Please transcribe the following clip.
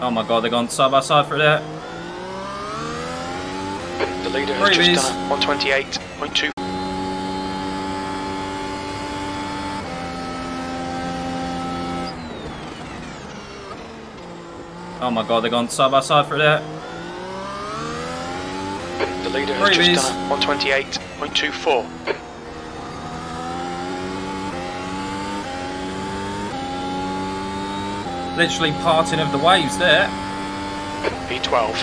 Oh my god, they're gone side by side for there. The leader has Freebies. just done 128.2. Oh my god, they're gone side by side for there. The leader has just done 128.24. Literally parting of the waves there. P12.